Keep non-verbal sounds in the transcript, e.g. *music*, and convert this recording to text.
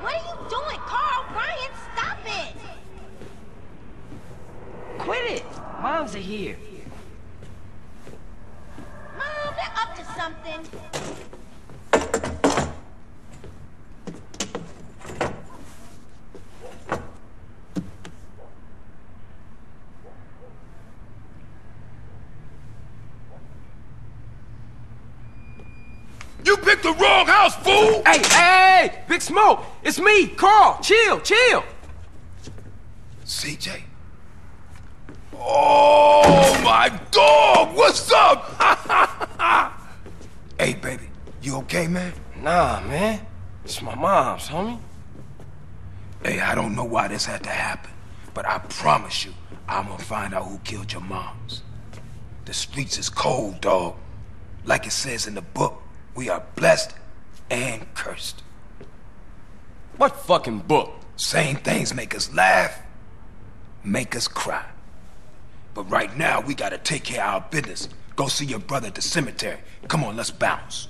What are you doing, Carl? Ryan, stop it! Quit it! Moms are here. Mom, they're up to something. You picked the wrong house, fool! Hey, hey! Big Smoke, it's me, Carl. Chill, chill. CJ? Oh, my dog! What's up? *laughs* hey, baby, you okay, man? Nah, man. It's my mom's, homie. Hey, I don't know why this had to happen, but I promise you, I'm gonna find out who killed your moms. The streets is cold, dog. Like it says in the book, we are blessed and cursed. What fucking book? Same things make us laugh, make us cry. But right now, we gotta take care of our business. Go see your brother at the cemetery. Come on, let's bounce.